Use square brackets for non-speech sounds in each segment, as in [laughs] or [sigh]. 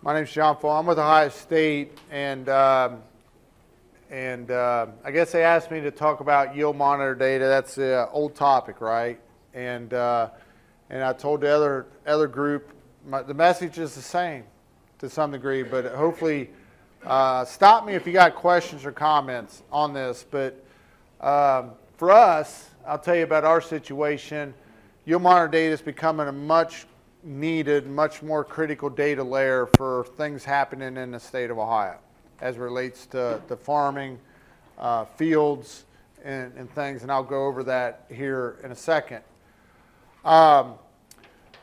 My name's John Fulton. I'm with Ohio State, and um, and uh, I guess they asked me to talk about yield monitor data. That's the old topic, right? And uh, and I told the other other group my, the message is the same to some degree, but hopefully uh, stop me if you got questions or comments on this. But um, for us, I'll tell you about our situation. Yield monitor data is becoming a much needed, much more critical data layer for things happening in the state of Ohio as relates to, to farming, uh, fields, and, and, things, and I'll go over that here in a second. Um,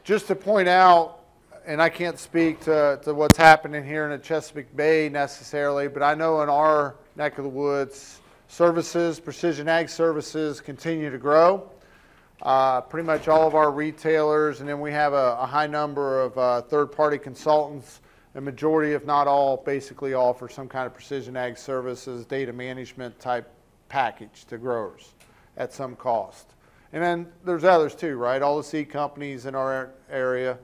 just to point out, and I can't speak to, to what's happening here in the Chesapeake Bay necessarily, but I know in our neck of the woods, services, precision ag services continue to grow. Uh, pretty much all of our retailers, and then we have a, a high number of uh, third-party consultants. A majority, if not all, basically offer some kind of precision ag services, data management type package to growers at some cost. And then there's others too, right? All the seed companies in our area.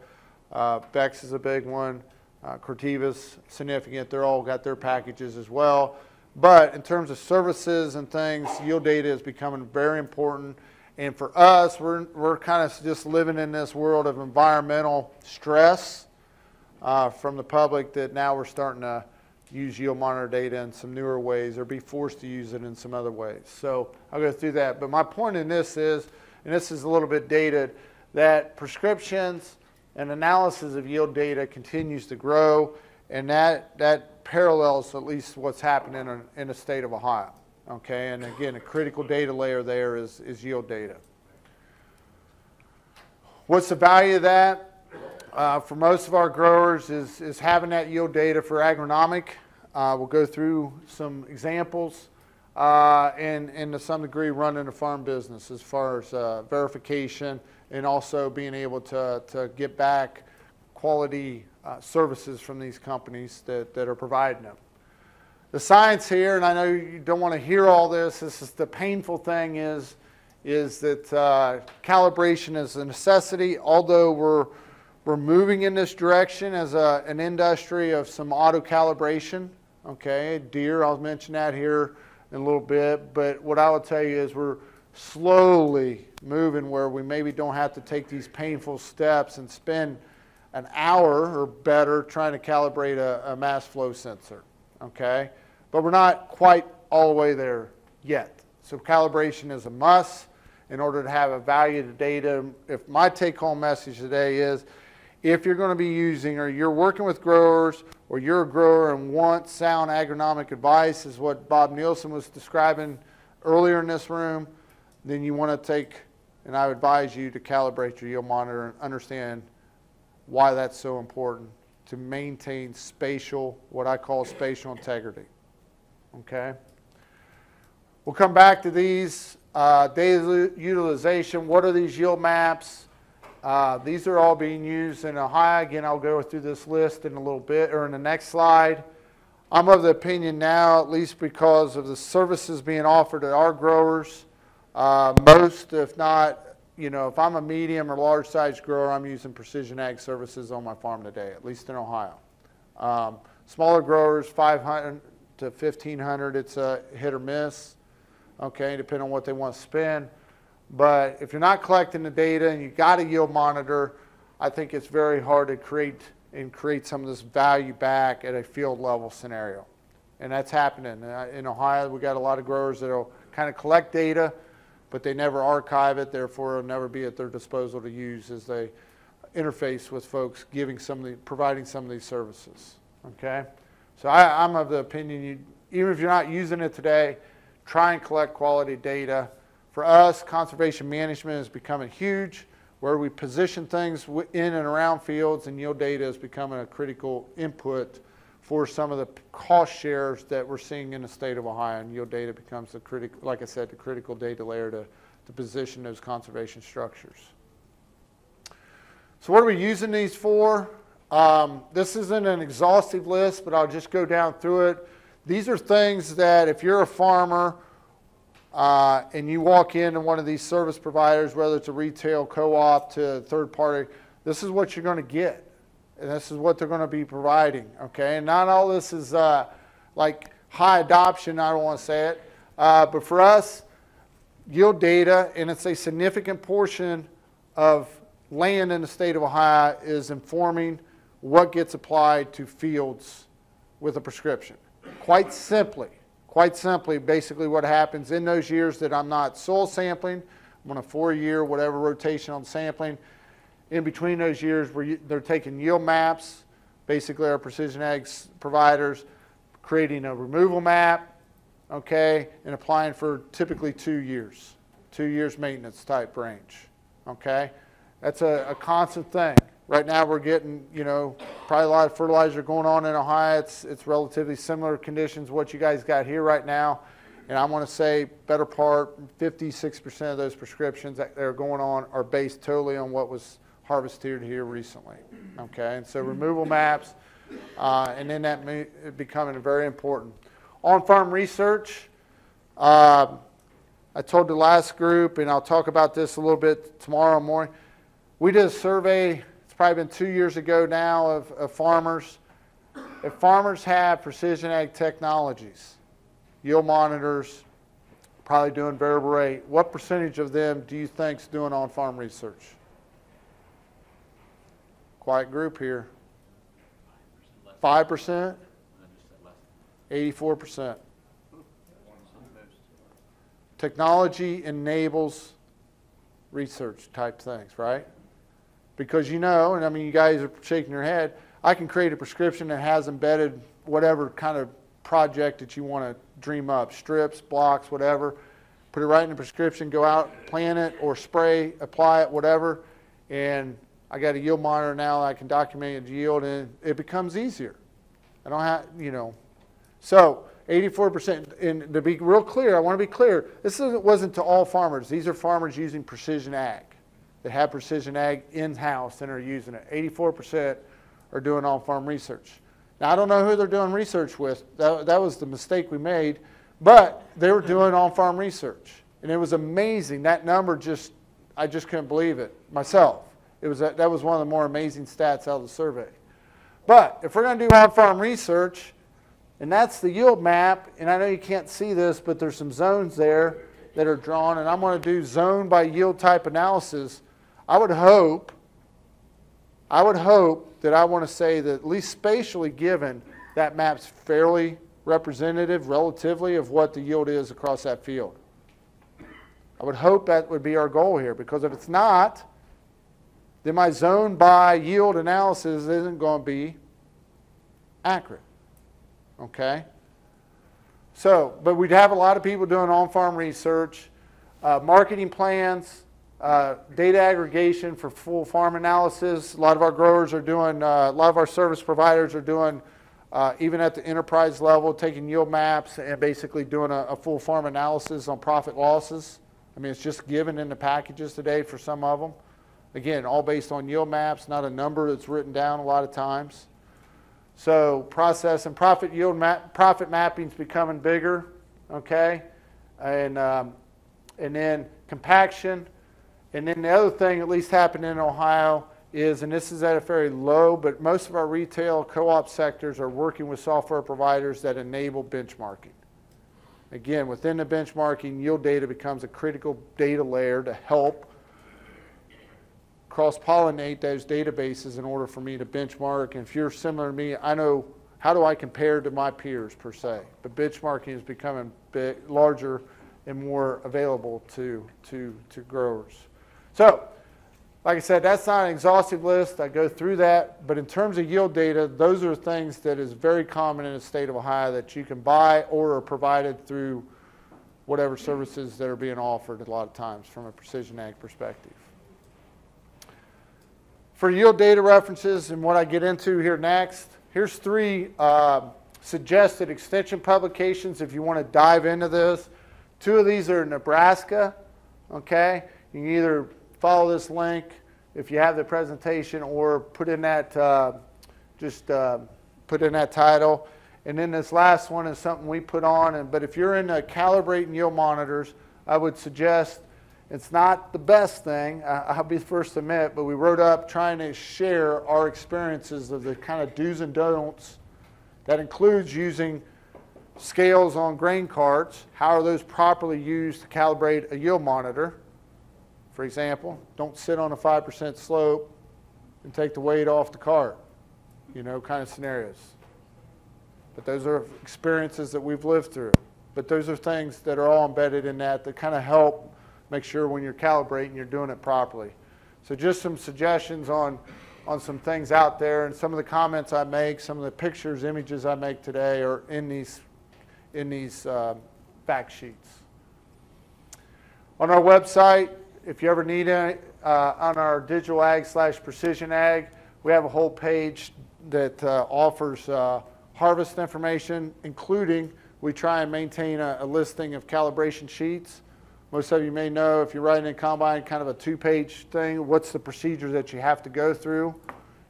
Uh, Beck's is a big one. Uh, Corteva's significant. They're all got their packages as well. But in terms of services and things, yield data is becoming very important. And for us, we're, we're kind of just living in this world of environmental stress uh, from the public that now we're starting to use yield monitor data in some newer ways or be forced to use it in some other ways. So I'll go through that. But my point in this is, and this is a little bit dated, that prescriptions and analysis of yield data continues to grow, and that, that parallels at least what's happening in, in the state of Ohio. Okay, and again, a critical data layer there is, is yield data. What's the value of that? Uh, for most of our growers is, is having that yield data for agronomic. Uh, we'll go through some examples uh, and, and to some degree running a farm business as far as uh, verification and also being able to, to get back quality uh, services from these companies that, that are providing them the science here, and I know you don't want to hear all this, this is the painful thing is, is that uh, calibration is a necessity, although we're, we're moving in this direction as a, an industry of some auto calibration. Okay, Deere, I'll mention that here in a little bit, but what I will tell you is we're slowly moving where we maybe don't have to take these painful steps and spend an hour or better trying to calibrate a, a mass flow sensor. Okay? But we're not quite all the way there yet. So calibration is a must in order to have a value to data. If my take-home message today is, if you're going to be using or you're working with growers or you're a grower and want sound agronomic advice, is what Bob Nielsen was describing earlier in this room, then you want to take, and I advise you to calibrate your yield monitor and understand why that's so important to maintain spatial, what I call spatial integrity. Okay? We'll come back to these. Uh, data utilization, what are these yield maps? Uh, these are all being used in Ohio. Again, I'll go through this list in a little bit or in the next slide. I'm of the opinion now, at least because of the services being offered to our growers, uh, most, if not, you know, if I'm a medium or large size grower, I'm using precision ag services on my farm today, at least in Ohio. Um, smaller growers, 500, to 1500 it's a hit or miss, okay, depending on what they want to spend. But if you're not collecting the data and you've got a yield monitor, I think it's very hard to create and create some of this value back at a field level scenario. And that's happening. Uh, in Ohio, we got a lot of growers that will kind of collect data, but they never archive it, therefore it'll never be at their disposal to use as they interface with folks giving some of the, providing some of these services. Okay? So I, am of the opinion, you, even if you're not using it today, try and collect quality data. For us, conservation management is becoming huge, where we position things in and around fields, and yield data is becoming a critical input for some of the cost shares that we're seeing in the state of Ohio. And yield data becomes the critical, like I said, the critical data layer to, to position those conservation structures. So what are we using these for? Um, this isn't an exhaustive list, but I'll just go down through it. These are things that if you're a farmer uh, and you walk into one of these service providers, whether it's a retail, co-op to third party, this is what you're going to get and this is what they're going to be providing. Okay, and not all this is uh, like high adoption. I don't want to say it, uh, but for us, yield data, and it's a significant portion of land in the state of Ohio, is informing what gets applied to fields with a prescription. Quite simply, quite simply, basically what happens in those years that I'm not soil sampling, I'm on a four-year, whatever rotation on sampling. In between those years, where they're taking yield maps, basically our precision ag providers, creating a removal map, okay, and applying for typically two years, two years maintenance type range, okay? That's a, a constant thing. Right now, we're getting, you know, probably a lot of fertilizer going on in Ohio. It's, it's relatively similar conditions what you guys got here right now. And I want to say better part, 56% of those prescriptions that are going on are based totally on what was harvested here recently. Okay, and so removal maps, uh, and then that becoming very important. On-farm research, uh, I told the last group, and I'll talk about this a little bit tomorrow morning. We did a survey probably been two years ago now of, of farmers. If farmers have precision ag technologies, yield monitors, probably doing variable rate, what percentage of them do you think is doing on-farm research? Quiet group here. 5%? 84%. Technology enables research type things, right? Because you know, and I mean, you guys are shaking your head, I can create a prescription that has embedded whatever kind of project that you want to dream up strips, blocks, whatever. Put it right in the prescription, go out, plant it, or spray, apply it, whatever. And I got a yield monitor now I can document the yield, and it becomes easier. I don't have, you know. So 84%, and to be real clear, I want to be clear, this wasn't to all farmers. These are farmers using precision ag that have precision ag in-house and are using it. 84% are doing on-farm research. Now, I don't know who they're doing research with. That, that was the mistake we made. But they were doing on-farm research. And it was amazing. That number just, I just couldn't believe it myself. It was, that was one of the more amazing stats out of the survey. But if we're going to do on-farm research, and that's the yield map, and I know you can't see this, but there's some zones there that are drawn, and I'm going to do zone by yield type analysis I would hope, I would hope that I want to say that at least spatially given, that map's fairly representative relatively of what the yield is across that field. I would hope that would be our goal here because if it's not, then my zone by yield analysis isn't going to be accurate. Okay? So, but we'd have a lot of people doing on-farm research, uh, marketing plans, uh, data aggregation for full farm analysis. A lot of our growers are doing, uh, a lot of our service providers are doing, uh, even at the enterprise level, taking yield maps and basically doing a, a, full farm analysis on profit losses. I mean, it's just given in the packages today for some of them. Again, all based on yield maps, not a number that's written down a lot of times. So process and profit yield map, profit mapping is becoming bigger, okay? And, um, and then compaction, and then the other thing, at least happening in Ohio, is, and this is at a very low, but most of our retail co-op sectors are working with software providers that enable benchmarking. Again, within the benchmarking, yield data becomes a critical data layer to help cross-pollinate those databases in order for me to benchmark. And if you're similar to me, I know how do I compare to my peers per se. But benchmarking is becoming larger and more available to, to, to growers. So, like I said, that's not an exhaustive list. I go through that. But in terms of yield data, those are things that is very common in the state of Ohio that you can buy or are provided through whatever services that are being offered a lot of times from a precision ag perspective. For yield data references and what I get into here next, here's three uh, suggested extension publications if you want to dive into this. Two of these are Nebraska, okay? You can either follow this link if you have the presentation or put in that, uh, just uh, put in that title. And then this last one is something we put on. And, but if you're into calibrating yield monitors, I would suggest It's not the best thing, I- I'll be the first to admit, but we wrote up trying to share our experiences of the kind of do's and don'ts. That includes using scales on grain carts. How are those properly used to calibrate a yield monitor? For example, don't sit on a 5% slope and take the weight off the cart, you know, kind of scenarios. But those are experiences that we've lived through. But those are things that are all embedded in that that kind of help make sure when you're calibrating, you're doing it properly. So just some suggestions on, on some things out there and some of the comments I make, some of the pictures, images I make today are in these, in these uh, fact sheets. On our website, if you ever need uh, on our digital ag slash precision ag, we have a whole page that uh, offers uh, harvest information, including we try and maintain a, a, listing of calibration sheets. Most of you may know if you're writing a combine, kind of a two-page thing, what's the procedure that you have to go through.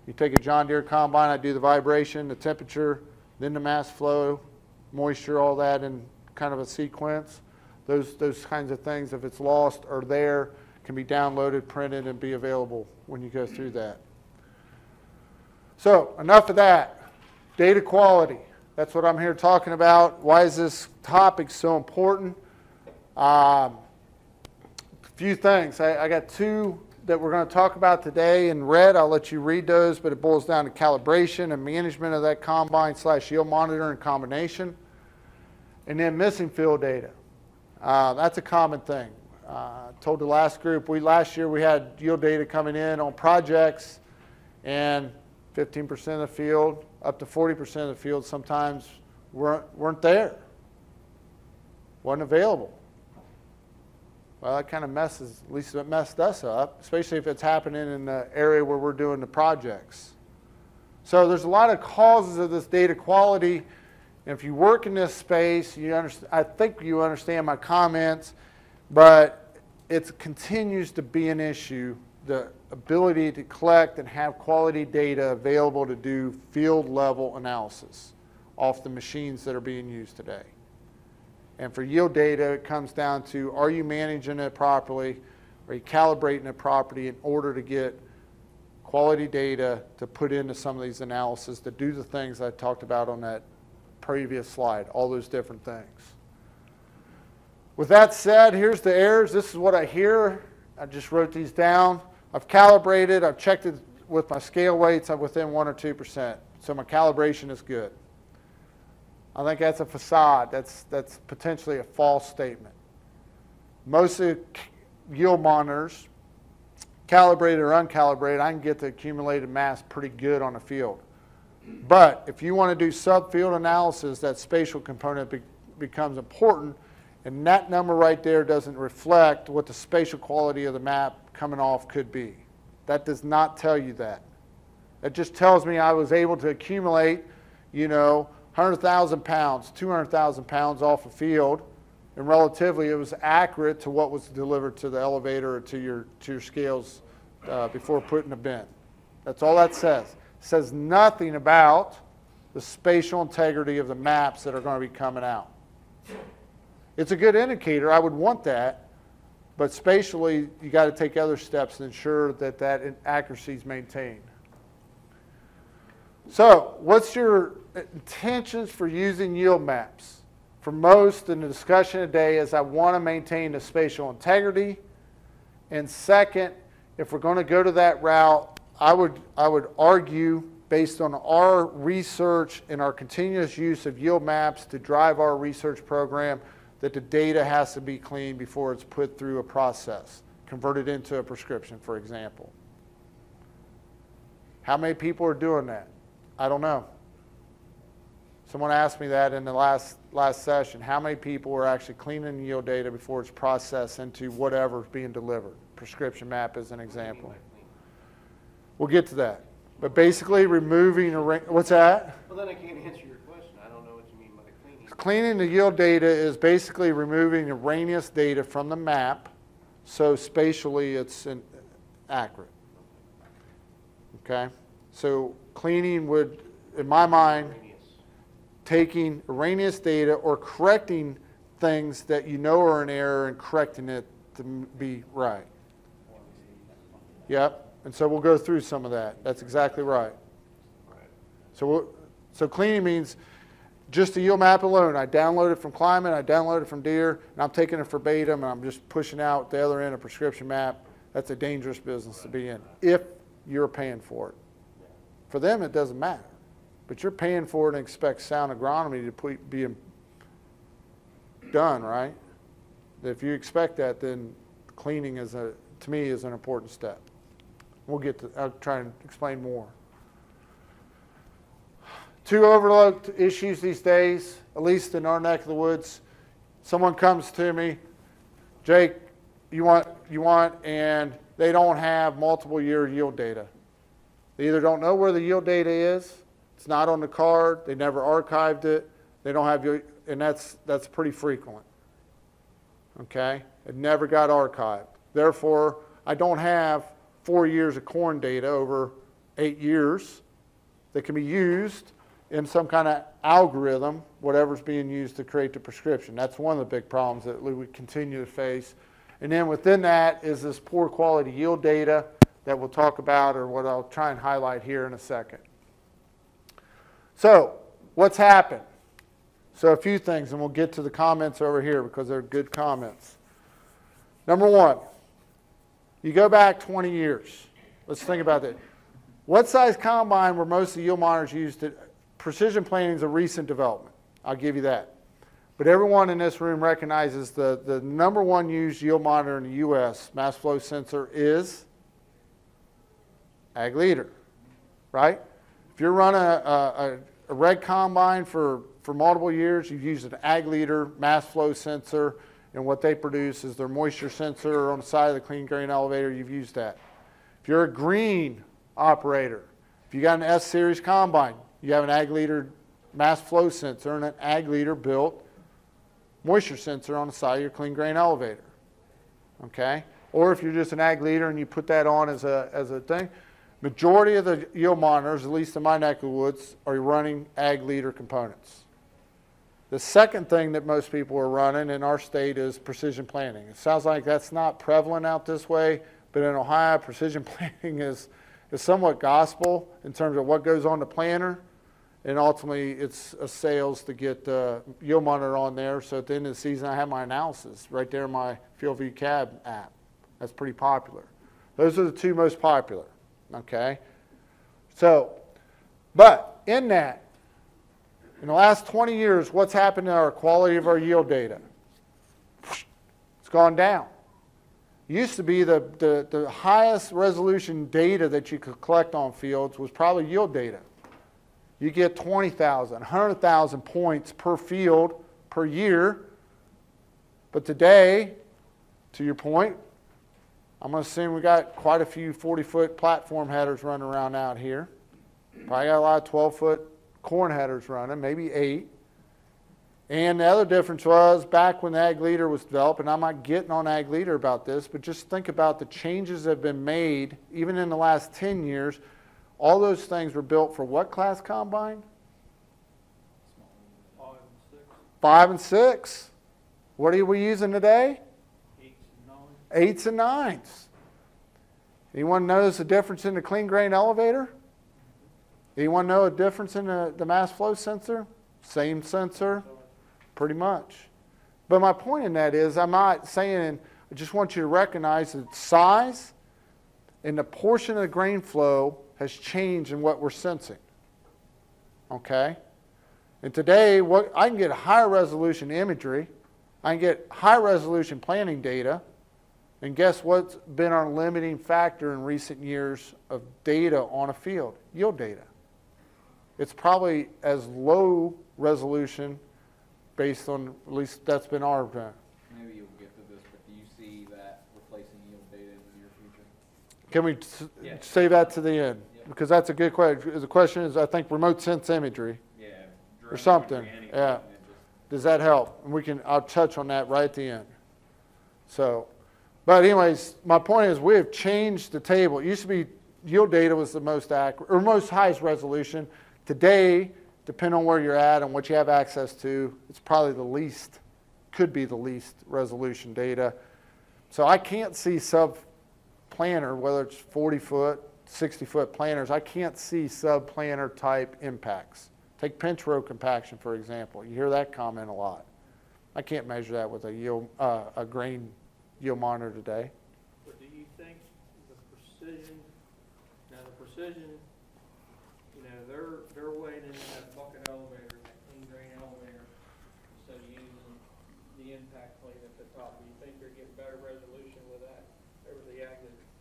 You take a John Deere combine, I do the vibration, the temperature, then the mass flow, moisture, all that in kind of a sequence. Those, those kinds of things, if it's lost, are there, can be downloaded, printed, and be available when you go through that. So enough of that. Data quality. That's what I'm here talking about. Why is this topic so important? Um, a few things. I, I got two that we're going to talk about today in red. I'll let you read those, but it boils down to calibration and management of that combine slash yield monitor and combination. And then missing field data. Uh, that's a common thing. Uh, told the last group, we last year we had yield data coming in on projects and 15% of the field, up to 40% of the field sometimes weren't, weren't there, wasn't available. Well, that kind of messes, at least it messed us up, especially if it's happening in the area where we're doing the projects. So there's a lot of causes of this data quality. And if you work in this space, you understand, I think you understand my comments, but it continues to be an issue the ability to collect and have quality data available to do field level analysis off the machines that are being used today. And for yield data, it comes down to are you managing it properly? Are you calibrating it properly in order to get quality data to put into some of these analyses to do the things I talked about on that previous slide, all those different things. With that said, here's the errors. This is what I hear. I just wrote these down. I've calibrated, I've checked it with my scale weights, I'm within 1 or 2%. So my calibration is good. I think that's a facade. That's, that's potentially a false statement. Most of the yield monitors, calibrated or uncalibrated, I can get the accumulated mass pretty good on the field. But if you want to do subfield analysis, that spatial component be becomes important, and that number right there doesn't reflect what the spatial quality of the map coming off could be. That does not tell you that. It just tells me I was able to accumulate, you know, 100,000 pounds, 200,000 pounds off a field, and relatively it was accurate to what was delivered to the elevator or to your, to your scales uh, before putting a bin. That's all that says. It says nothing about the spatial integrity of the maps that are going to be coming out. It's a good indicator. I would want that. But spatially, you got to take other steps to ensure that that accuracy is maintained. So, what's your intentions for using yield maps? For most in the discussion today is I want to maintain the spatial integrity. And second, if we're going to go to that route, I would, I would argue based on our research and our continuous use of yield maps to drive our research program, that the data has to be clean before it's put through a process, converted into a prescription, for example. How many people are doing that? I don't know. Someone asked me that in the last, last session. How many people are actually cleaning yield data before it's processed into whatever's being delivered? Prescription map is an example. We'll get to that. But basically removing a, ring, what's that? Well, then I can't answer your cleaning the yield data is basically removing the erroneous data from the map so spatially it's accurate. Okay? So cleaning would, in my mind, taking erroneous data or correcting things that you know are in error and correcting it to be right. Yep, and so we'll go through some of that. That's exactly right. So, we'll- so cleaning means just the yield map alone. I download it from Climate, I download it from Deere, and I'm taking it verbatim, and I'm just pushing out the other end a prescription map. That's a dangerous business to be in, if you're paying for it. For them, it doesn't matter. But you're paying for it and expect sound agronomy to be done, right? If you expect that, then cleaning is a, to me, is an important step. We'll get to, I'll try and explain more. Two overlooked issues these days, at least in our neck of the woods. Someone comes to me, Jake, you want, you want, and they don't have multiple year yield data. They either don't know where the yield data is, it's not on the card, they never archived it, they don't have, your- and that's, that's pretty frequent. Okay? It never got archived. Therefore, I don't have four years of corn data over eight years that can be used in some kind of algorithm, whatever's being used to create the prescription. That's one of the big problems that we continue to face. And then within that is this poor quality yield data that we'll talk about or what I'll try and highlight here in a second. So, what's happened? So, a few things, and we'll get to the comments over here because they're good comments. Number one, you go back 20 years. Let's think about that. What size combine were most of the yield monitors used? To, precision planting is a recent development. I'll give you that. But everyone in this room recognizes the, the number one used yield monitor in the U.S., mass flow sensor, is ag leader, right? If you're running a, a, a red combine for, for multiple years, you've used an ag leader mass flow sensor, and what they produce is their moisture sensor on the side of the clean grain elevator, you've used that. If you're a green operator, if you got an S series combine, you have an ag leader mass flow sensor and an ag leader built moisture sensor on the side of your clean grain elevator. Okay? Or if you're just an ag leader and you put that on as a, as a thing, majority of the yield monitors, at least in my neck of the woods, are running ag leader components. The second thing that most people are running in our state is precision planting. It sounds like that's not prevalent out this way, but in Ohio, [laughs] precision planting is, is somewhat gospel in terms of what goes on the planter. And ultimately, it's a sales to get uh, the yield monitor on there. So at the end of the season, I have my analysis right there in my FieldView Cab app. That's pretty popular. Those are the two most popular. Okay? So, but in that, in the last 20 years, what's happened to our quality of our yield data? It's gone down. It used to be the, the, the highest resolution data that you could collect on fields was probably yield data. You get 20,000, 100,000 points per field per year. But today, to your point, I'm going to assume we got quite a few 40 foot platform headers running around out here. Probably got a lot of 12 foot corn headers running, maybe eight. And the other difference was back when the Ag Leader was developed, and I'm not getting on Ag Leader about this, but just think about the changes that have been made, even in the last 10 years. All those things were built for what class combine? Five and six, Five and six. What are we using today? eight and nine. Eights and nines. Anyone notice the difference in the clean grain elevator? Anyone know a difference in the, the mass flow sensor? Same sensor, pretty much. But my point in that is, I'm not saying, I just want you to recognize that size and the portion of the grain flow has changed in what we're sensing. Okay? And today, what I can get high resolution imagery, I can get high resolution planning data, and guess what's been our limiting factor in recent years of data on a field? Yield data. It's probably as low resolution based on, at least that's been our, uh, Maybe you'll get to this, but do you see that replacing yield data in the near future? can we s- Yeah. save that to the end? Because that's a good question. The question is, I think, remote sense imagery. Yeah. Or something, yeah. Does that help? And we can, I'll touch on that right at the end. So, but anyways, my point is we have changed the table. It used to be yield data was the most accurate, or most highest resolution. Today, depending on where you're at and what you have access to, it's probably the least, could be the least resolution data. So I can't see sub planter, whether it's 40 foot, 60 foot planters, I can't see sub planter type impacts. Take pinch row compaction, for example. You hear that comment a lot. I can't measure that with a yield, uh, a grain yield monitor today. But do you think the precision, now the precision, you know, they're, they're weighing in that bucket elevator, that clean grain elevator, instead of using the impact plate at the top. Do you think they're getting better resolution with that over the ag leader?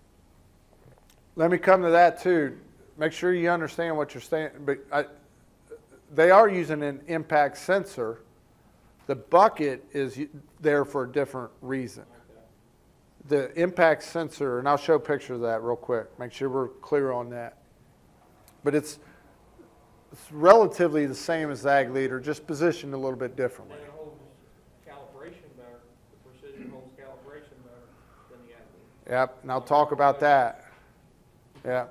Let me come to that too. Make sure you understand what you're saying, but I, they are using an impact sensor. The bucket is there for a different reason. The impact sensor, and I'll show a picture of that real quick, make sure we're clear on that. But it's, it's relatively the same as Ag Leader, just positioned a little bit differently. then it holds calibration better, the precision holds calibration better than the ag leader. Yep, and I'll talk about that. Yeah,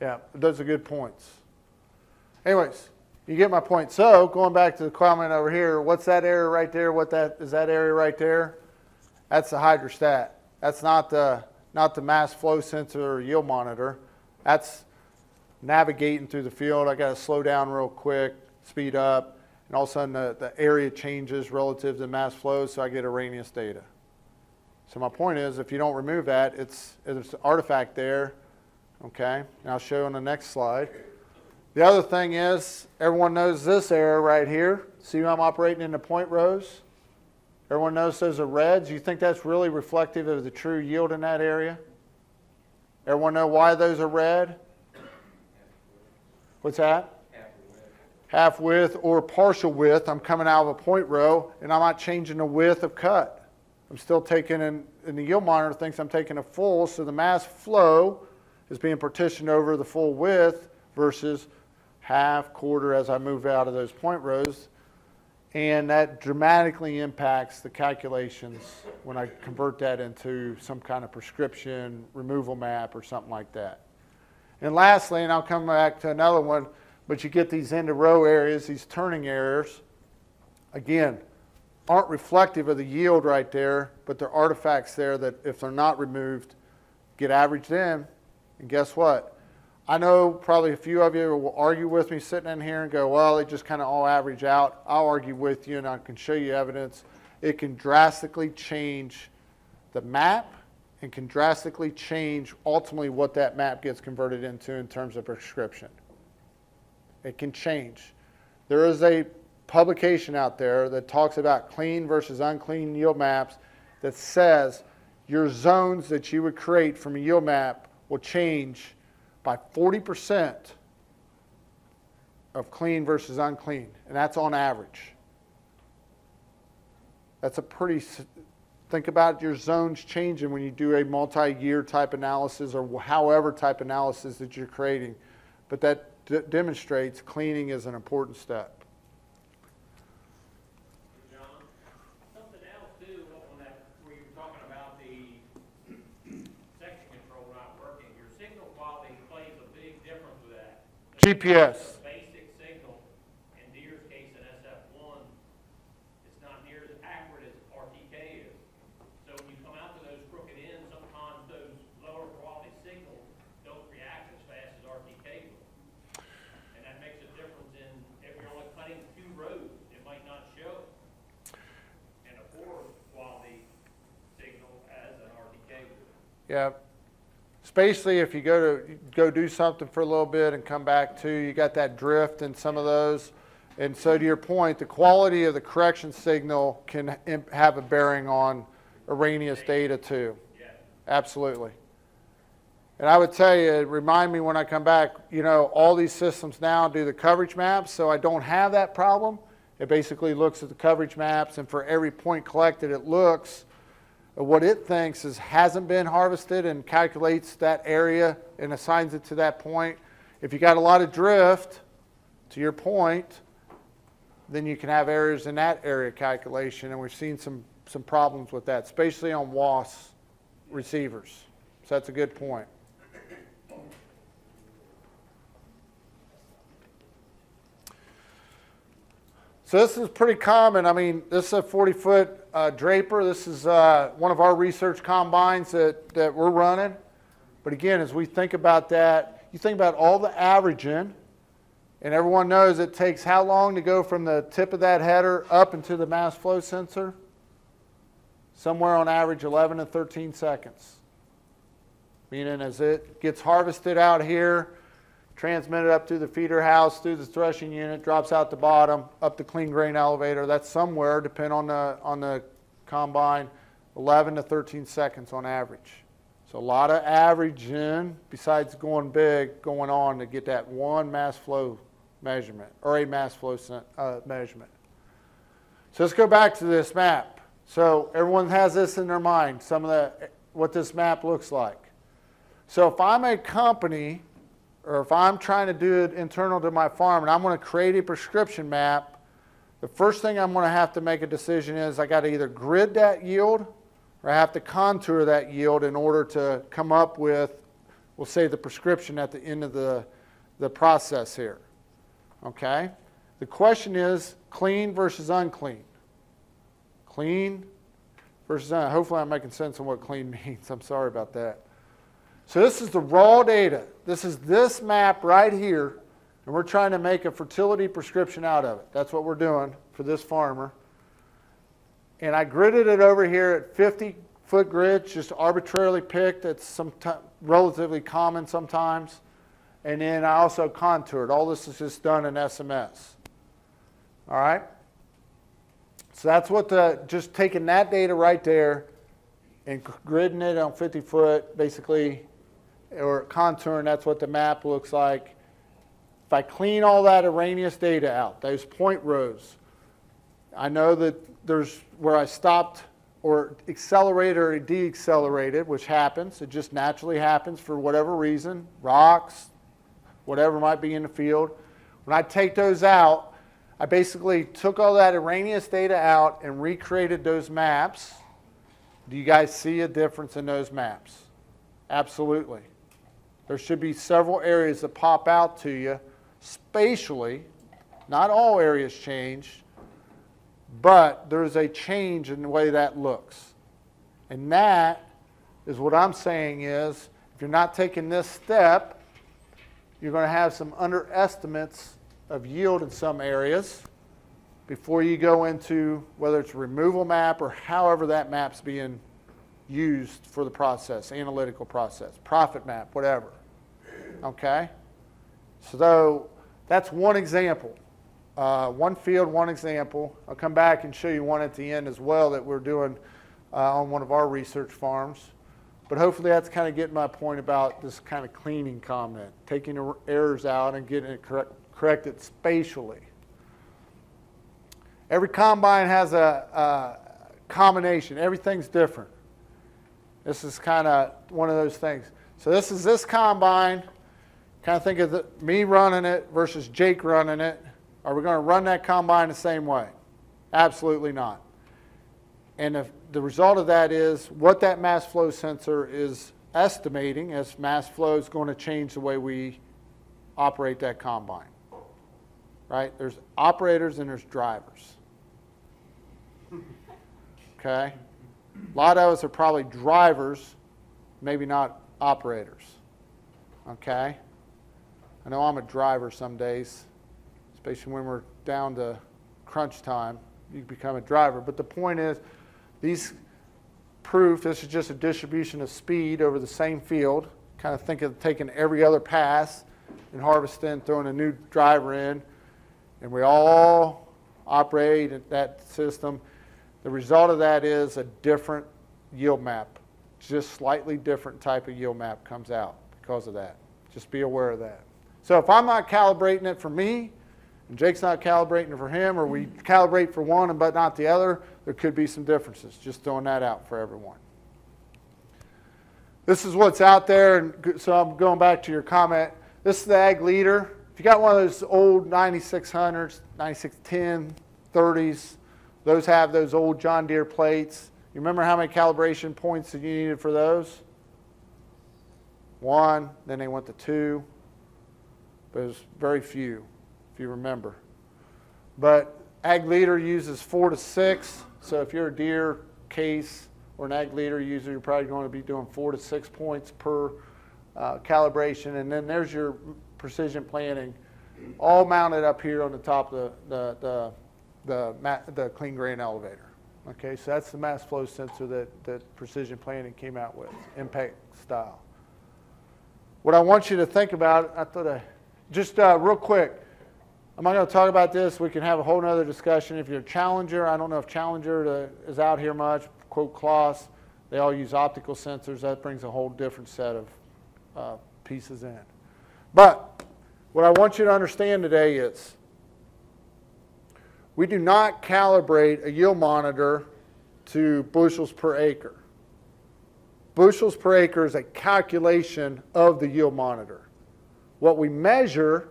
yeah, those are good points. Anyways, you get my point. So going back to the comment over here, what's that area right there? What that is that area right there? That's the hydrostat. That's not the not the mass flow sensor or yield monitor. That's navigating through the field. I got to slow down real quick, speed up, and all of a sudden the, the area changes relative to mass flow, so I get erroneous data. So my point is, if you don't remove that, it's, there's an artifact there, okay? And I'll show you on the next slide. The other thing is, everyone knows this area right here. See how I'm operating in the point rows? Everyone knows those are reds. You think that's really reflective of the true yield in that area? Everyone know why those are red? What's that? half width or partial width, I'm coming out of a point row and I'm not changing the width of cut. I'm still taking in, and the yield monitor thinks I'm taking a full, so the mass flow is being partitioned over the full width versus half, quarter as I move out of those point rows. And that dramatically impacts the calculations when I convert that into some kind of prescription removal map or something like that. And lastly, and I'll come back to another one, but you get these end of row areas, these turning areas, again, aren't reflective of the yield right there, but they're artifacts there that if they're not removed, get averaged in. And guess what? I know probably a few of you will argue with me sitting in here and go, well, they just kind of all average out. I'll argue with you and I can show you evidence. It can drastically change the map and can drastically change ultimately what that map gets converted into in terms of prescription. It can change. There is a publication out there that talks about clean versus unclean yield maps that says your zones that you would create from a yield map will change by 40% of clean versus unclean, and that's on average. That's a pretty, think about your zones changing when you do a multi-year type analysis or however type analysis that you're creating. But that d- demonstrates cleaning is an important step. John, something else too, on that, where you were talking about the section control not working, your signal quality plays a big difference with that. GPS. The Basic signal, in Deere's case in SF one, it's not near as accurate as RTK is. So when you come out to those crooked ends, sometimes those lower quality signals don't react as fast as RTK will. And that makes a difference in, if you're only cutting two rows, it might not show and a poor quality signal as an RTK would. Yeah. Spatially, if you go to, go do something for a little bit and come back to, you got that drift in some of those. And so to your point, the quality of the correction signal can have a bearing on erroneous data too. Absolutely. And I would tell you, remind me when I come back, you know, all these systems now do the coverage maps, so I don't have that problem. It basically looks at the coverage maps, and for every point collected, it looks what it thinks is hasn't been harvested and calculates that area and assigns it to that point. If you got a lot of drift, to your point, then you can have errors in that area calculation, and we've seen some, some problems with that, especially on WAAS receivers. So that's a good point. So this is pretty common. I mean, this is a 40 foot uh, Draper. This is uh, one of our research combines that, that we're running. But again, as we think about that, you think about all the averaging, and everyone knows it takes how long to go from the tip of that header up into the mass flow sensor? Somewhere on average 11 to 13 seconds. Meaning as it gets harvested out here, transmitted up through the feeder house, through the threshing unit, drops out the bottom, up the clean grain elevator. That's somewhere, depending on the, on the combine, 11 to 13 seconds on average. So a lot of averaging, besides going big, going on to get that one mass flow measurement, or a mass flow uh, measurement. So let's go back to this map. So everyone has this in their mind, some of the, what this map looks like. So if I'm a company, or if I'm trying to do it internal to my farm and I'm going to create a prescription map, the first thing I'm going to have to make a decision is I got to either grid that yield or I have to contour that yield in order to come up with, we'll say, the prescription at the end of the, the process here. Okay? The question is clean versus unclean. Clean versus un. Hopefully, I'm making sense on what clean [laughs] means. I'm sorry about that. So this is the raw data. This is this map right here, and we're trying to make a fertility prescription out of it. That's what we're doing for this farmer. And I gridded it over here at 50 foot grids, just arbitrarily picked. It's some relatively common sometimes. And then I also contoured. All this is just done in SMS. All right? So that's what the, just taking that data right there and gridding it on 50 foot, basically, or contouring, that's what the map looks like. If I clean all that erroneous data out, those point rows, I know that there's where I stopped or accelerated or deaccelerated, which happens. It just naturally happens for whatever reason, rocks, whatever might be in the field. When I take those out, I basically took all that erroneous data out and recreated those maps. Do you guys see a difference in those maps? Absolutely. There should be several areas that pop out to you spatially. Not all areas change, but there's a change in the way that looks. And that is what I'm saying is if you're not taking this step, you're going to have some underestimates of yield in some areas before you go into whether it's a removal map or however that map's being used for the process, analytical process, profit map, whatever. Okay? So that's one example. Uh, one field, one example. I'll come back and show you one at the end as well that we're doing uh, on one of our research farms. But hopefully that's kind of getting my point about this kind of cleaning comment, taking er- errors out and getting it correct, corrected spatially. Every combine has a, a combination. Everything's different. This is kind of one of those things. So this is this combine. Kind of think of the, me running it versus Jake running it. Are we going to run that combine the same way? Absolutely not. And if the result of that is what that mass flow sensor is estimating as mass flow is going to change the way we operate that combine. Right? There's operators and there's drivers. Okay? A lot of us are probably drivers, maybe not operators. Okay? I know I'm a driver some days, especially when we're down to crunch time. You become a driver. But the point is, these proof, this is just a distribution of speed over the same field. Kind of think of taking every other pass and harvesting, throwing a new driver in, and we all operate at that system. The result of that is a different yield map. Just slightly different type of yield map comes out because of that. Just be aware of that. So if I'm not calibrating it for me, and Jake's not calibrating it for him, or we calibrate for one and but not the other, there could be some differences. Just throwing that out for everyone. This is what's out there, and so I'm going back to your comment. This is the ag leader. If you got one of those old 9600s, 9610, 30s, those have those old John Deere plates. You remember how many calibration points that you needed for those? One, then they went to two, it very few, if you remember. But ag leader uses four to six. So if you're a Deere Case or an ag leader user, you're probably going to be doing four to six points per uh, calibration. And then there's your precision planting, all mounted up here on the top of the, the, the, the, the clean grain elevator. Okay, so that's the mass flow sensor that, that precision planting came out with, impact style. What I want you to think about, I thought I, just uh, real quick, I'm not going to talk about this. We can have a whole nother discussion. If you're a Challenger, I don't know if Challenger uh, is out here much, quote Claas, they all use optical sensors. That brings a whole different set of uh, pieces in. But what I want you to understand today is we do not calibrate a yield monitor to bushels per acre. Bushels per acre is a calculation of the yield monitor. What we measure,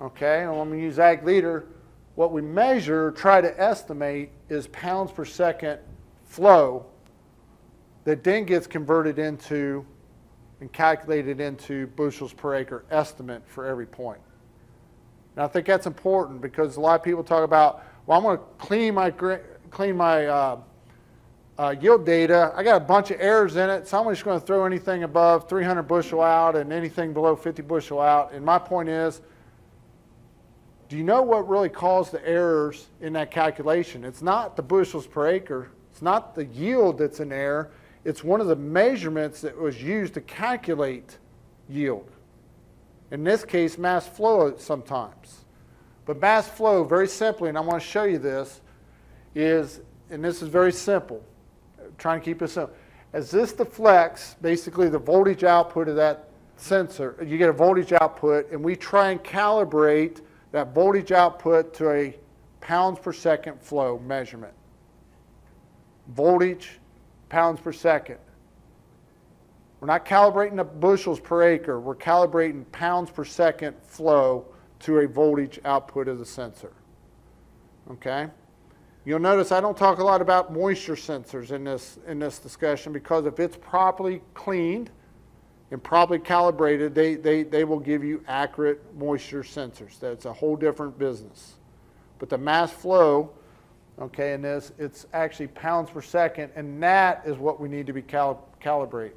okay, and let me use Ag Leader, what we measure, try to estimate, is pounds per second flow that then gets converted into and calculated into bushels per acre estimate for every point. And I think that's important because a lot of people talk about, well, I'm going to clean my clean my uh, uh, yield data. I got a bunch of errors in it, so I'm just going to throw anything above 300 bushel out and anything below 50 bushel out. And my point is, do you know what really caused the errors in that calculation? It's not the bushels per acre. It's not the yield that's in error. It's one of the measurements that was used to calculate yield. In this case, mass flow sometimes. But mass flow, very simply, and I want to show you this, is, and this is very simple, trying to keep it simple. As this deflects, basically the voltage output of that sensor, you get a voltage output, and we try and calibrate that voltage output to a pounds per second flow measurement. Voltage, pounds per second. We're not calibrating the bushels per acre. We're calibrating pounds per second flow to a voltage output of the sensor. Okay? You'll notice I don't talk a lot about moisture sensors in this, in this discussion because if it's properly cleaned and properly calibrated, they, they, they will give you accurate moisture sensors. That's a whole different business. But the mass flow, okay, in this, it's actually pounds per second, and that is what we need to be cal- calibrating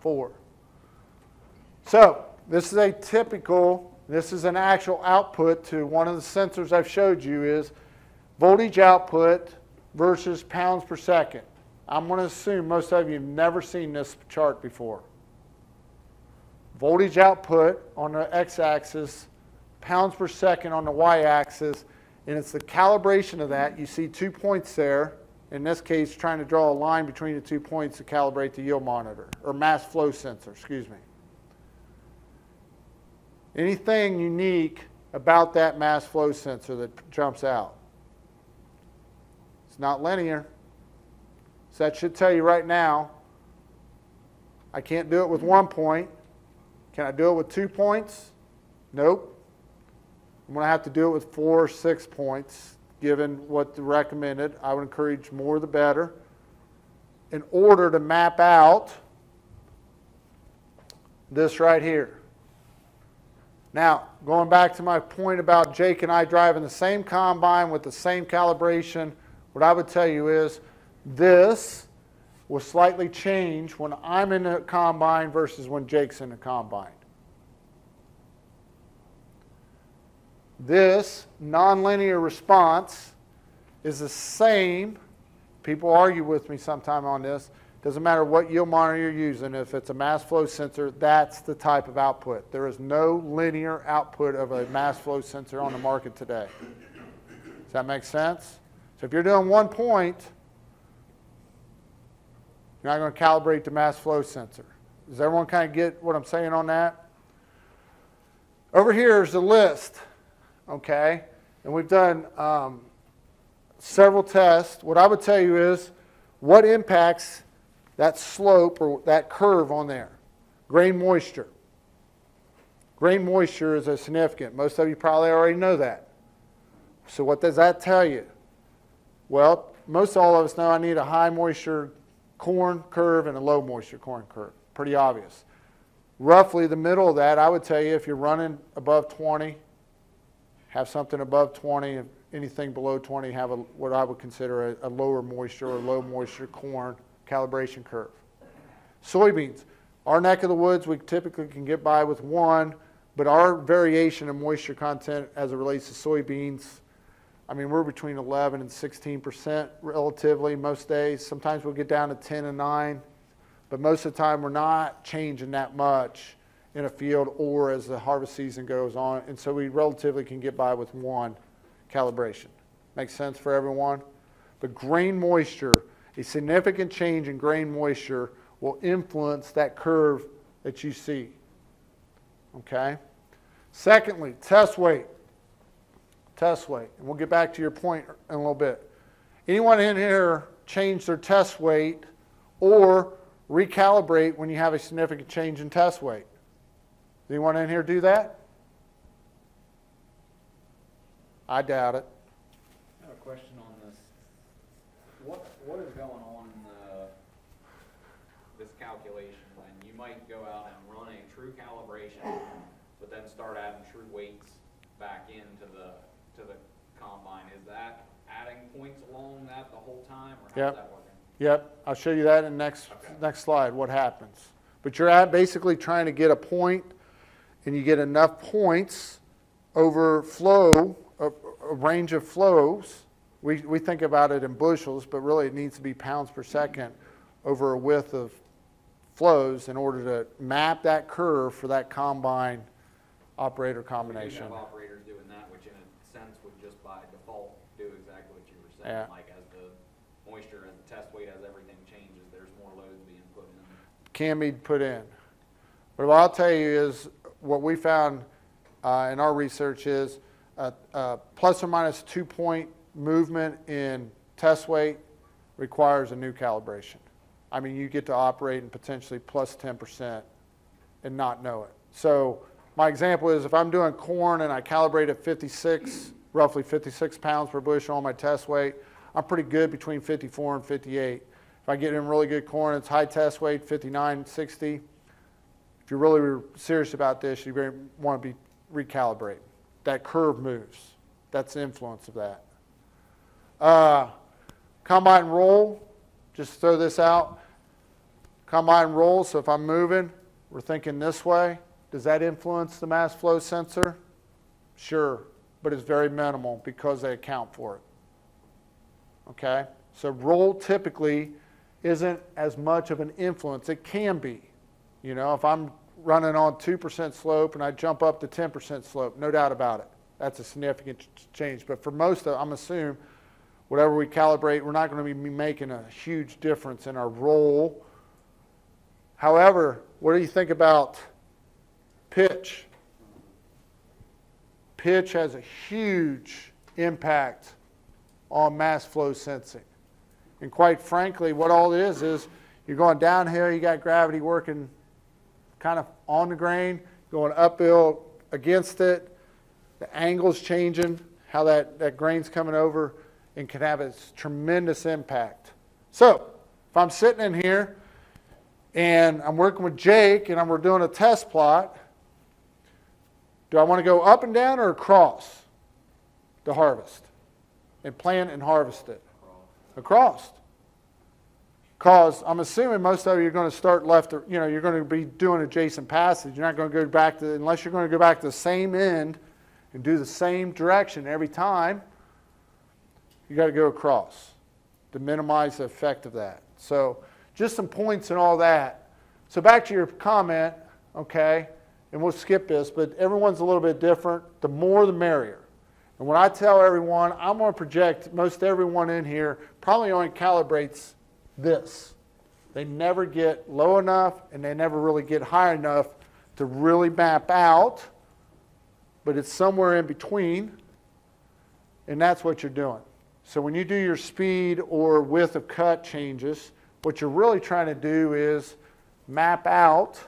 for. So, this is a typical, this is an actual output to one of the sensors I've showed you is voltage output versus pounds per second. I'm going to assume most of you have never seen this chart before. Voltage output on the x-axis, pounds per second on the y-axis, and it's the calibration of that. You see two points there. In this case, trying to draw a line between the two points to calibrate the yield monitor, or mass flow sensor, excuse me. Anything unique about that mass flow sensor that jumps out? Not linear. So that should tell you right now, I can't do it with one point. Can I do it with two points? Nope. I'm going to have to do it with four or six points, given what the recommended. I would encourage more the better. In order to map out this right here. Now, going back to my point about Jake and I driving the same combine with the same calibration, what I would tell you is this will slightly change when I'm in a combine versus when Jake's in a combine. This nonlinear response is the same. People argue with me sometime on this. Doesn't matter what yield monitor you're using. If it's a mass flow sensor, that's the type of output. There is no linear output of a mass flow sensor on the market today. Does that make sense? So if you're doing one point, you're not going to calibrate the mass flow sensor. Does everyone kind of get what I'm saying on that? Over here is the list, okay? And we've done um, several tests. What I would tell you is what impacts that slope or that curve on there? Grain moisture. Grain moisture is a significant. Most of you probably already know that. So what does that tell you? Well, most all of us know I need a high moisture corn curve and a low moisture corn curve. Pretty obvious. Roughly the middle of that, I would tell you if you're running above 20, have something above 20, anything below 20 have a, what I would consider a, a lower moisture or low moisture corn calibration curve. Soybeans, our neck of the woods, we typically can get by with one, but our variation in moisture content as it relates to soybeans, I mean, we're between 11 and 16 percent relatively most days. Sometimes we'll get down to 10 and 9, but most of the time we're not changing that much in a field or as the harvest season goes on, and so we relatively can get by with one calibration. Makes sense for everyone? But grain moisture, a significant change in grain moisture will influence that curve that you see. Okay? Secondly, test weight. Test weight. And we'll get back to your point in a little bit. Anyone in here change their test weight or recalibrate when you have a significant change in test weight? Anyone in here do that? I doubt it. I have a question on this. What, what is going on in the, this calculation when you might go out and run a true calibration, but then start adding true weights back into the, to the combine? Is that adding points along that the whole time, or Yep. that working? Yep, I'll show you that in next, next slide, what happens. But you're at basically trying to get a point, and you get enough points over flow, a, a range of flows. We, we think about it in bushels, but really it needs to be pounds per second over a width of flows in order to map that curve for that combine operator We do combination. have operators doing that, which in a sense would just by default do exactly what you were Yeah. saying. Like as the moisture and the test weight, as everything changes, there's more loads being put in. Can be put in. But what I'll tell you is, what we found uh, in our research is a, a plus or minus two point movement in test weight requires a new calibration. I mean, you get to operate in potentially plus 10% and not know it. So my example is if I'm doing corn and I calibrate at 56, roughly 56 pounds per bushel on my test weight, I'm pretty good between 54 and 58. If I get in really good corn, it's high test weight, 59, 60. If you're really serious about this, you want to be recalibrate. That curve moves. That's the influence of that. Uh, combine roll, just throw this out. Combine roll, so if I'm moving, we're thinking this way. Does that influence the mass flow sensor? Sure, but it's very minimal because they account for it. Okay? So roll typically isn't as much of an influence. It can be. You know, if I'm running on 2% slope and I jump up to 10% slope, no doubt about it. That's a significant change. But for most of, I'm assuming, whatever we calibrate, we're not going to be making a huge difference in our roll. However, what do you think about pitch? Pitch has a huge impact on mass flow sensing. And quite frankly, what all it is is you're going downhill, you got gravity working kind of on the grain, going uphill against it. The angle's changing, how that, that grain's coming over, and can have a tremendous impact. So, if I'm sitting in here and I'm working with Jake and we're doing a test plot, do I want to go up and down or across the harvest? And plant and harvest it? Across. Because I'm assuming most of you are going to start left, or, you know, you're going to be doing adjacent passage. You're not going to go back to, unless you're going to go back to the same end and do the same direction every time, you got to go across to minimize the effect of that. So just some points and all that. So back to your comment, okay, and we'll skip this, but everyone's a little bit different. The more the merrier. And when I tell everyone, I'm going to project most everyone in here probably only calibrates this. They never get low enough and they never really get high enough to really map out, but it's somewhere in between, and that's what you're doing. So when you do your speed or width of cut changes, what you're really trying to do is map out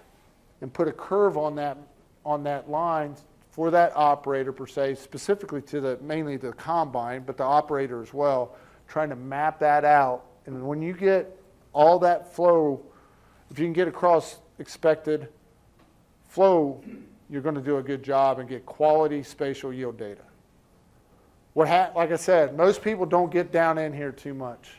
and put a curve on that on that line for that operator per se, specifically to the mainly the combine, but the operator as well, trying to map that out. And when you get all that flow, if you can get across expected flow, you're going to do a good job and get quality spatial yield data. What hap, like I said, most people don't get down in here too much.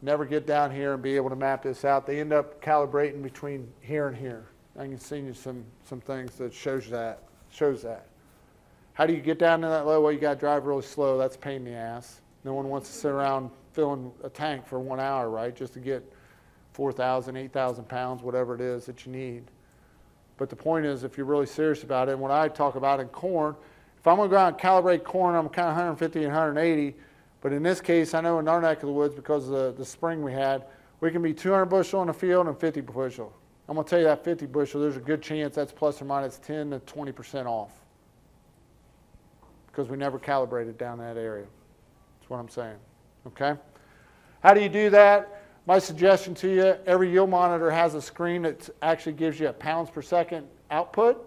Never get down here and be able to map this out. They end up calibrating between here and here. I can send you some, some things that shows that, shows that. How do you get down to that low? Well, you gotta drive really slow. That's a pain in the ass. No one wants to sit around filling a tank for one hour, right? Just to get 4,000, 8,000 pounds, whatever it is that you need. But the point is, if you're really serious about it, and what I talk about in corn, if I'm gonna go out and calibrate corn, I'm kind of 150 and 180. But in this case, I know in our neck of the woods, because of the, the spring we had, we can be 200 bushel in the field and 50 bushel. I'm gonna tell you that 50 bushel, there's a good chance that's plus or minus 10 to 20% off. Because we never calibrated down that area. That's what I'm saying, okay? How do you do that? My suggestion to you, every yield monitor has a screen that actually gives you a pounds per second output.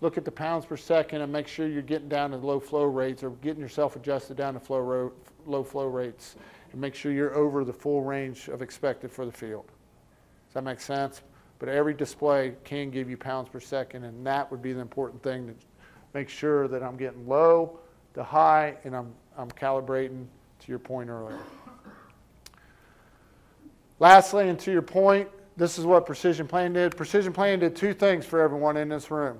Look at the pounds per second and make sure you're getting down to low flow rates or getting yourself adjusted down to flow low flow rates and make sure you're over the full range of expected for the field. Does that make sense? But every display can give you pounds per second and that would be the important thing to make sure that I'm getting low to high and I'm, I'm calibrating to your point earlier. Lastly, and to your point, this is what Precision Plan did. Precision Plan did two things for everyone in this room.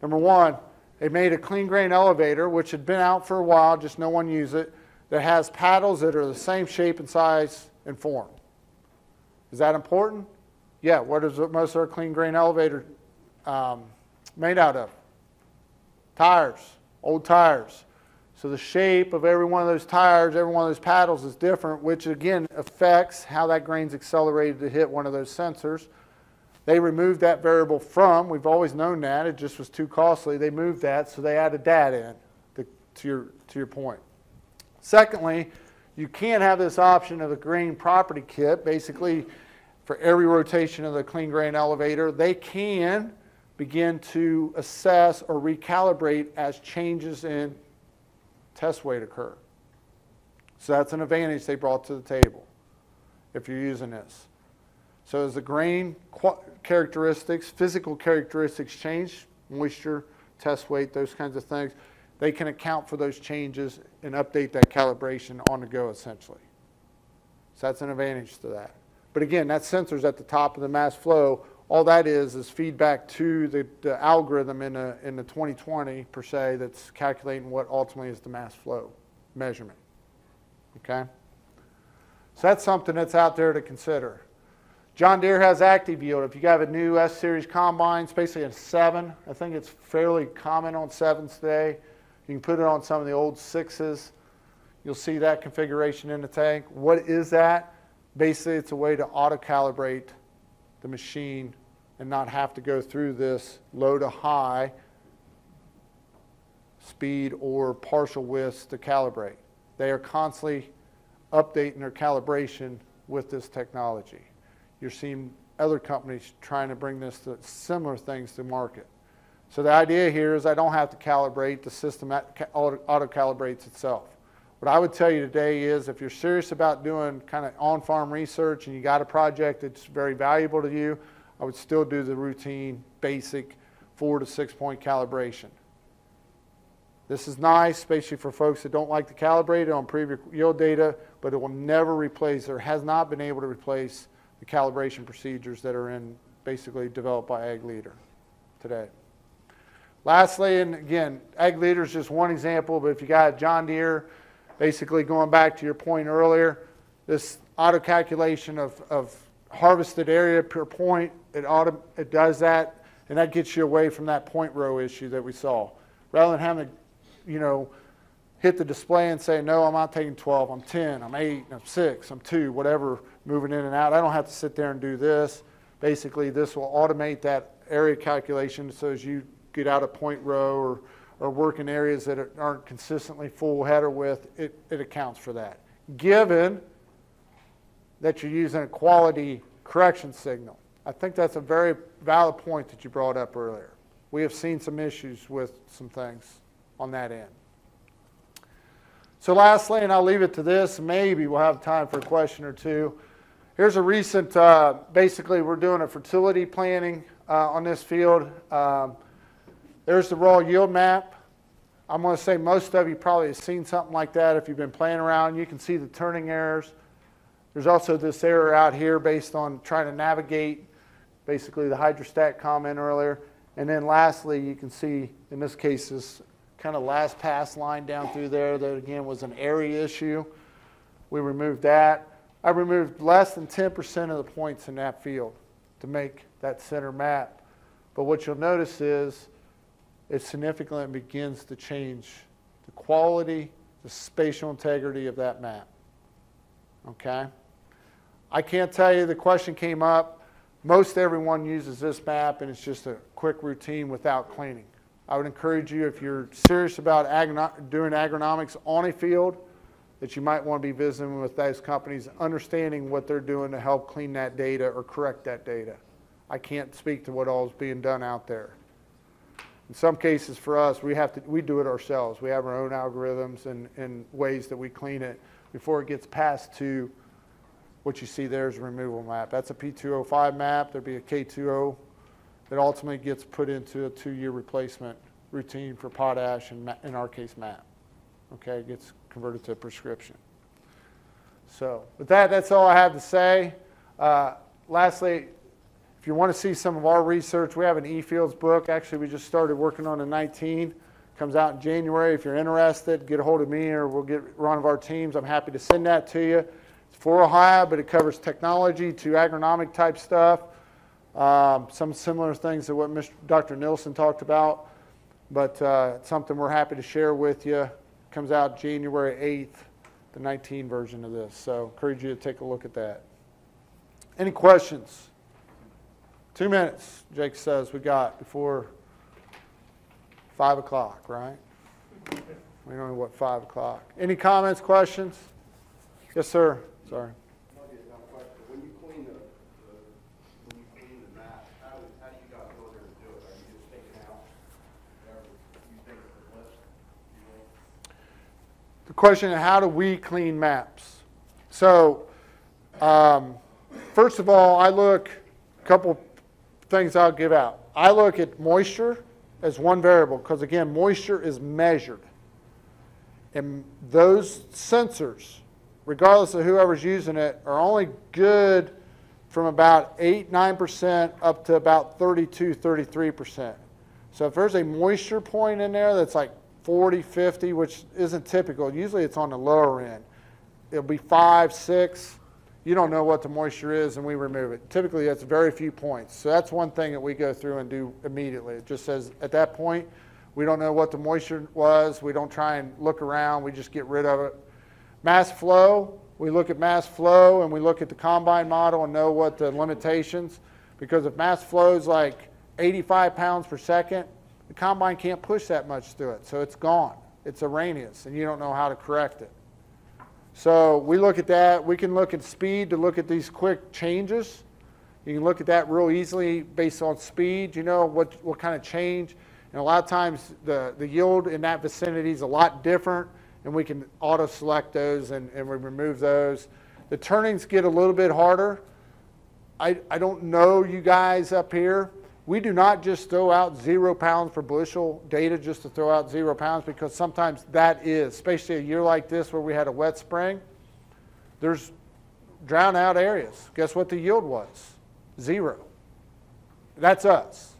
Number one, they made a clean grain elevator, which had been out for a while, just no one used it, that has paddles that are the same shape and size and form. Is that important? Yeah, what is most of our clean grain elevator um, made out of? Tires, old tires. So the shape of every one of those tires, every one of those paddles is different, which again affects how that grain's accelerated to hit one of those sensors. They removed that variable from, we've always known that, it just was too costly. They moved that, so they added that in to, to your, to your point. Secondly, you can't have this option of a grain property kit. Basically, for every rotation of the clean grain elevator, they can begin to assess or recalibrate as changes in test weight occur. So that's an advantage they brought to the table if you're using this. So as the grain characteristics, physical characteristics change, moisture, test weight, those kinds of things, they can account for those changes and update that calibration on the go essentially. So that's an advantage to that. But again, that sensor's at the top of the mass flow. All that is is feedback to the, the algorithm in the, in the 2020 per se that's calculating what ultimately is the mass flow measurement. Okay? So that's something that's out there to consider. John Deere has active yield. If you have a new S series combine, it's basically a seven. I think it's fairly common on sevens today. You can put it on some of the old sixes. You'll see that configuration in the tank. What is that? Basically, it's a way to auto calibrate the machine and not have to go through this low to high speed or partial widths to calibrate. They are constantly updating their calibration with this technology. You're seeing other companies trying to bring this to similar things to market. So the idea here is I don't have to calibrate, the system auto calibrates itself. What I would tell you today is if you're serious about doing kind of on-farm research and you got a project that's very valuable to you, I would still do the routine, basic four to six point calibration. This is nice, especially for folks that don't like to calibrate it on previous yield data, but it will never replace or has not been able to replace the calibration procedures that are in basically developed by Ag Leader today. Lastly, and again, Ag Leader is just one example, but if you got John Deere, basically going back to your point earlier, this auto calculation of, of harvested area per point, it, auto, it does that, and that gets you away from that point row issue that we saw. Rather than having to, you know, hit the display and say, no, I'm not taking 12, I'm 10, I'm 8, I'm 6, I'm 2, whatever, moving in and out. I don't have to sit there and do this. Basically, this will automate that area calculation so as you get out of point row or, or work in areas that aren't consistently full header width, it, it accounts for that. Given that you're using a quality correction signal. I think that's a very valid point that you brought up earlier. We have seen some issues with some things on that end. So lastly, and I'll leave it to this, maybe we'll have time for a question or two. Here's a recent, uh, basically we're doing a fertility planning uh, on this field. Um, there's the raw yield map. I'm going to say most of you probably have seen something like that if you've been playing around. You can see the turning errors. There's also this error out here based on trying to navigate basically the hydrostat comment earlier. And then lastly, you can see in this case this kind of last pass line down through there that again was an area issue. We removed that. I removed less than 10% of the points in that field to make that center map. But what you'll notice is it significantly begins to change the quality, the spatial integrity of that map. Okay? I can't tell you, the question came up. Most everyone uses this map and it's just a quick routine without cleaning. I would encourage you, if you're serious about doing agronomics on a field, that you might want to be visiting with those companies, understanding what they're doing to help clean that data or correct that data. I can't speak to what all is being done out there. In some cases for us, we have to, we do it ourselves. We have our own algorithms and, and ways that we clean it before it gets passed to what you see there is a removal map. That's a P2O5 map. There'd be a K2O that ultimately gets put into a two-year replacement routine for potash and in our case MAP. Okay, it gets converted to a prescription. So with that, that's all I have to say. Uh, lastly, if you want to see some of our research, we have an eFields book. Actually, we just started working on a 19. Comes out in January. If you're interested, get a hold of me or we'll get one of our teams. I'm happy to send that to you. It's for Ohio, but it covers technology to agronomic type stuff. Um, some similar things to what Mr. Dr. Nilsson talked about, but uh, something we're happy to share with you. Comes out January 8th, the 19 version of this. So encourage you to take a look at that. Any questions? Two minutes, Jake says we got before five o'clock, right? We don't know what five o'clock. Any comments, questions? Yes, sir. Sorry. Question, the, you is question, how do we clean maps? So, um, first of all, I look, a couple things I'll give out. I look at moisture as one variable, because again, moisture is measured. And those sensors, regardless of whoever's using it, are only good from about 8, 9% up to about 32, 33%. So if there's a moisture point in there that's like 40, 50, which isn't typical, usually it's on the lower end. It'll be 5, 6. You don't know what the moisture is, and we remove it. Typically, that's very few points. So that's one thing that we go through and do immediately. It just says at that point, we don't know what the moisture was. We don't try and look around. We just get rid of it. Mass flow, we look at mass flow and we look at the combine model and know what the limitations, because if mass flow is like 85 pounds per second, the combine can't push that much through it, so it's gone. It's erroneous, and you don't know how to correct it. So we look at that. We can look at speed to look at these quick changes. You can look at that real easily based on speed, you know, what, what kind of change. And a lot of times the, the yield in that vicinity is a lot different, and we can auto select those and, and we remove those. The turnings get a little bit harder. I, I don't know you guys up here. We do not just throw out zero pounds per bushel data just to throw out zero pounds because sometimes that is, especially a year like this where we had a wet spring, there's drown out areas. Guess what the yield was? Zero. That's us.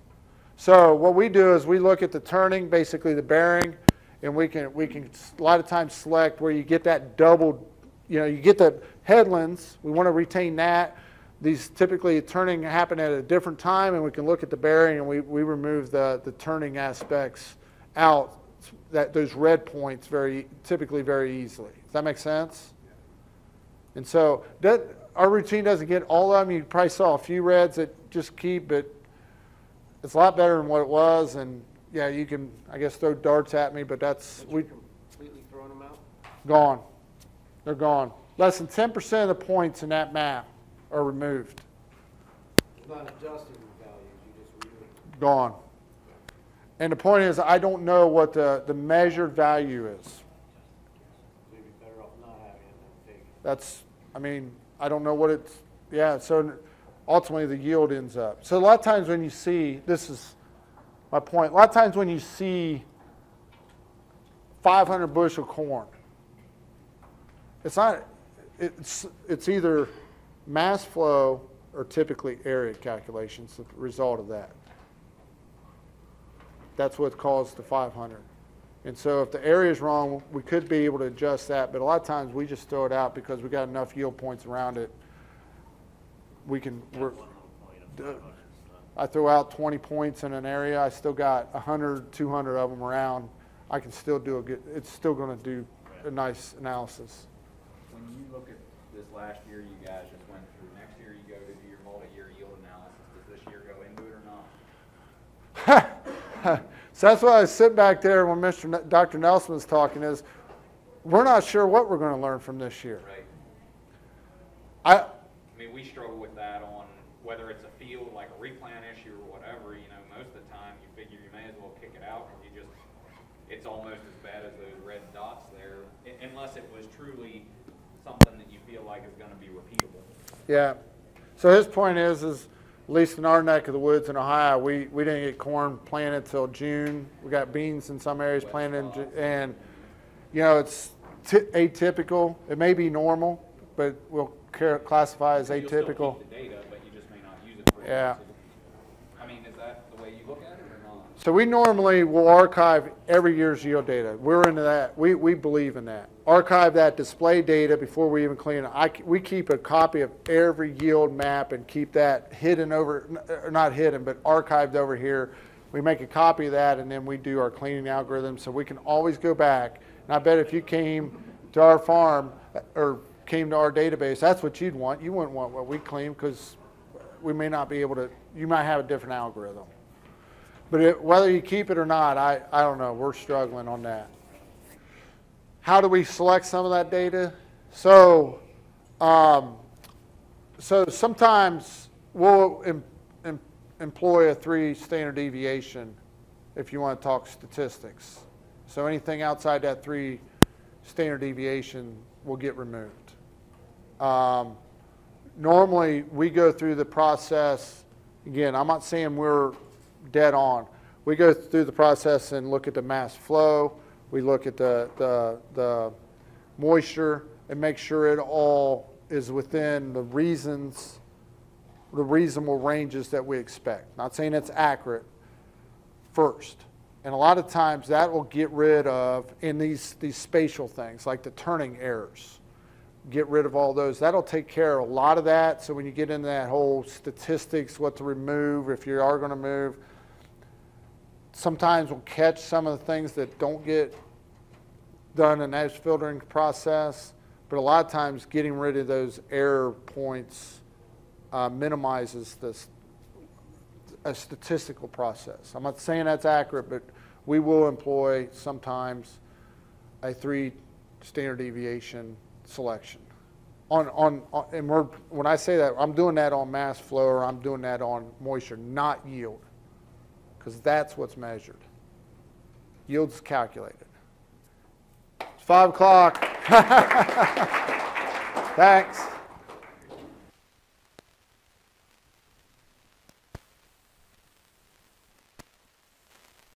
So what we do is we look at the turning, basically the bearing, and we can we can a lot of times select where you get that double, you know, you get the headlands. We want to retain that. These typically turning happen at a different time, and we can look at the bearing and we, we remove the, the turning aspects out, that those red points very typically very easily. Does that make sense? And so that our routine doesn't get all of them. You probably saw a few reds that just keep, but it's a lot better than what it was. And yeah, you can I guess throw darts at me, but that's we Completely throwing them out? gone. They're gone. Less than 10% of the points in that map are removed. Not adjusting the values, you just remove. Gone. And the point is, I don't know what the, the measured value is. So you'd be better off not having it than taking. That's, I mean, I don't know what it's, yeah, so ultimately the yield ends up. So a lot of times when you see, this is my point, a lot of times when you see 500 bushel corn. It's not, it's, it's either mass flow are typically area calculations, the result of that. That's what caused the 500. And so if the area is wrong, we could be able to adjust that, but a lot of times we just throw it out because we got enough yield points around it. We can, we're, I throw out 20 points in an area, I still got 100, 200 of them around. I can still do a good, it's still going to do a nice analysis. When you look at this last year you guys just went through, next year you go to do your multi-year yield analysis, does this year go into it or not? [laughs] So that's why I sit back there when Mr. N- Dr. Nelson was talking is, we're not sure what we're going to learn from this year. Right? I, I mean, we struggle with that on whether it's a field, like a replant issue or whatever, you know, most of the time you figure you may as well kick it out because you just, it's almost as bad as those red dots there, unless it was truly something that you feel like is gonna be repeatable. Yeah. So his point is, is at least in our neck of the woods in Ohio, we, we didn't get corn planted till June. We got beans in some areas planted in, and, you know, it's ty- atypical. It may be normal, but we'll classify as atypical. data, but you just may not use it for. Yeah. I mean, is that the way you look at it or not? So we normally will archive every year's yield data. We're into that. We, we believe in that. Archive that display data before we even clean it. I, we keep a copy of every yield map and keep that hidden over, not hidden, but archived over here. We make a copy of that and then we do our cleaning algorithm so we can always go back. And I bet if you came to our farm uh, or came to our database, that's what you'd want. You wouldn't want what we clean because we may not be able to, you might have a different algorithm. But it, whether you keep it or not, I, I don't know. We're struggling on that. How do we select some of that data? So, um, so sometimes we'll em, em, employ a three standard deviation if you want to talk statistics. So anything outside that three standard deviation will get removed. Um, normally, we go through the process, again, I'm not saying we're dead on. We go through the process and look at the mass flow, we look at the, the, the moisture, and make sure it all is within the reasons, the reasonable ranges that we expect. Not saying it's accurate first. And a lot of times that will get rid of, in these, these spatial things, like the turning errors get rid of all those. That'll take care of a lot of that. So when you get into that whole statistics, what to remove, if you are going to move, sometimes we'll catch some of the things that don't get done in that filtering process. But a lot of times getting rid of those error points uh, minimizes this a statistical process. I'm not saying that's accurate, but we will employ sometimes a three standard deviation selection. On, on, on- and we're, when I say that, I'm doing that on mass flow or I'm doing that on moisture, not yield. Because that's what's measured. Yield's calculated. Five o'clock. [laughs] Thanks.